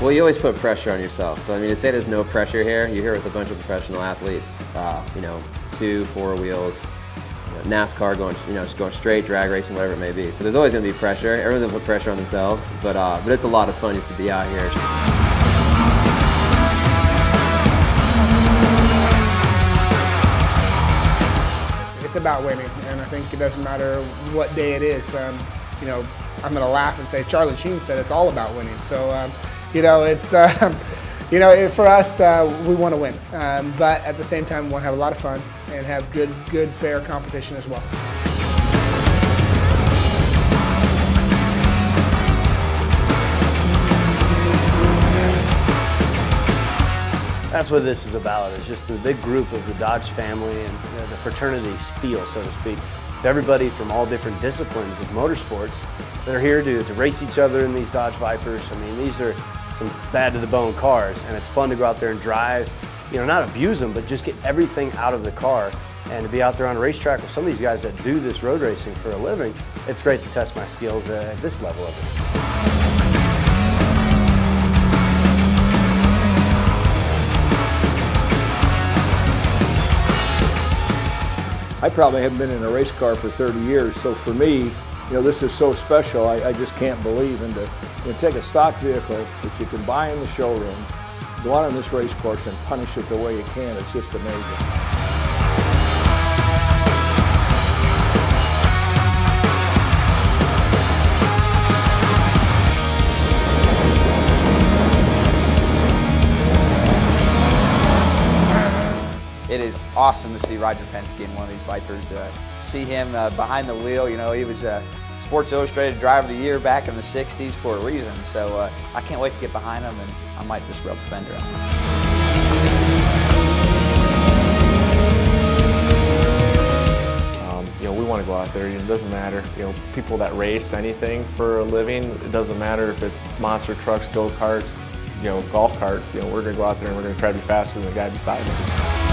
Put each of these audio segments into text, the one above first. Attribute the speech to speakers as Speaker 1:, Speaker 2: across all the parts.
Speaker 1: Well, you always put pressure on yourself. So I mean, to say there's no pressure here, you're here with a bunch of professional athletes, uh, you know, two, four wheels, you know, NASCAR going, you know, just going straight, drag racing, whatever it may be. So there's always going to be pressure. Everyone's going to put pressure on themselves, but uh, but it's a lot of fun just to be out here.
Speaker 2: it's about winning, and I think it doesn't matter what day it is. Um, you know, I'm going to laugh and say Charlie Sheen said it's all about winning. So, um, you know, it's um, you know for us uh, we want to win, um, but at the same time we want to have a lot of fun and have good, good, fair competition as well.
Speaker 3: That's what this is about, It's just the big group of the Dodge family and the fraternity feel, so to speak. Everybody from all different disciplines of motorsports that are here to, to race each other in these Dodge Vipers. I mean, these are some bad to the bone cars, and it's fun to go out there and drive, you know, not abuse them, but just get everything out of the car. And to be out there on a racetrack with some of these guys that do this road racing for a living, it's great to test my skills at this level of it.
Speaker 4: I probably haven't been in a race car for 30 years, so for me, you know, this is so special, I, I just can't believe. And to you know, take a stock vehicle that you can buy in the showroom, go out on this race course and punish it the way you can, it's just amazing.
Speaker 5: It is awesome to see Roger Penske in one of these Vipers. Uh, see him uh, behind the wheel, you know, he was a Sports Illustrated Driver of the Year back in the 60s for a reason. So uh, I can't wait to get behind him and I might just rub a fender on
Speaker 6: um, you know, we want to go out there. It doesn't matter. You know, people that race anything for a living, it doesn't matter if it's monster trucks, go-karts, you know, golf carts. You know, we're going to go out there and we're going to try to be faster than the guy beside us.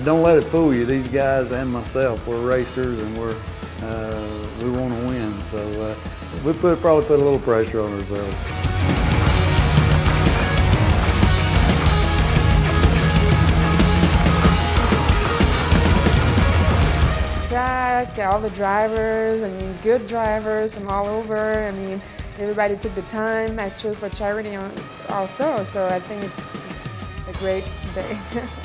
Speaker 7: But don't let it fool you. These guys and myself, we're racers and we're uh, we want to win. So uh, we put probably put a little pressure on ourselves.
Speaker 8: Track, all the drivers, I mean, good drivers from all over. I mean, everybody took the time actually for charity also. So I think it's just a great day.